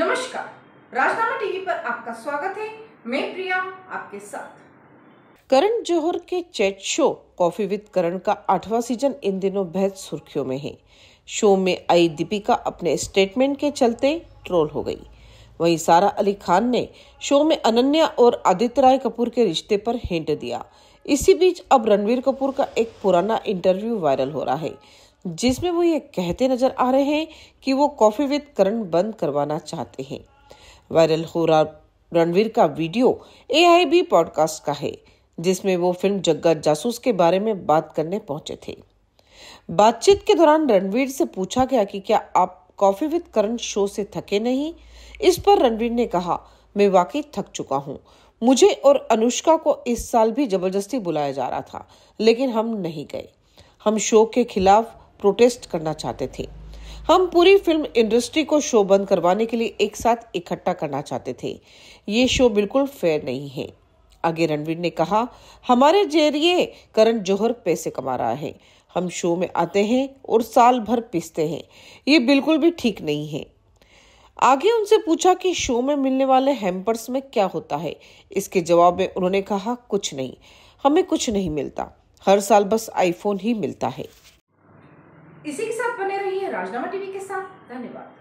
नमस्कार। राजनामा टीवी पर आपका स्वागत है। मैं प्रिया, आपके साथ। करण जौहर के chat show, coffee with Karan का आठवां सीज़न इन दिनों बेहद सुर्खियों में है। शो में आई दीपिका अपने स्टेटमेंट के चलते ट्रोल हो गई। वहीं सारा अली खान ने शो में अनन्या और आदित्य राय कपूर के रिश्ते पर हिंट दिया। इसी बीच अब रणवीर कपूर का एक पुराना इंटरव्यू वायरल हो रहा है। जिसमें वो ये कहते नज़र आ रहे हैं कि वो कॉफ़ी विद करण बंद करवाना चाहते हैं। वायरल हो रहा रणवीर का वीडियो एआईबी पॉडकास्ट का है, जिसमें वो फ़िल्म जग्गा जासूस के बारे में बात करने पहुँचे थे। बातचीत के दौरान रणवीर से पूछा गया कि क्या आप कॉफ़ी विद करण शो से थके नहीं? इस पर रणवीर ने कहा, मैं वाकई थक चुका हूँ। मुझे और अनुष्का को इस साल भी ज़बरदस्ती बुलाया जा रहा था, लेकिन हम नहीं गए। हम शो के खिलाफ प्रोटेस्ट करना चाहते थे। हम पूरी फ़िल्म इंडस्ट्री को शो बंद करवाने के लिए एक साथ इकट्ठा करना चाहते थे। ये शो बिल्कुल फेयर नहीं है। आगे रणवीर ने कहा, हमारे ज़रिए करण जौहर पैसे कमा रहा है। हम शो में आते हैं और साल भर पीसते हैं। ये बिल्कुल भी ठीक नहीं है। आगे उनसे पूछा कि शो में मिलने वाले हैम्पर्स में क्या होता है। इसके जवाब में उन्होंने कहा, कुछ नहीं। हमें कुछ नहीं मिलता। हर साल बस आईफोन ही मिलता है। इसी के साथ बने रहिए राजनामा टीवी के साथ। धन्यवाद।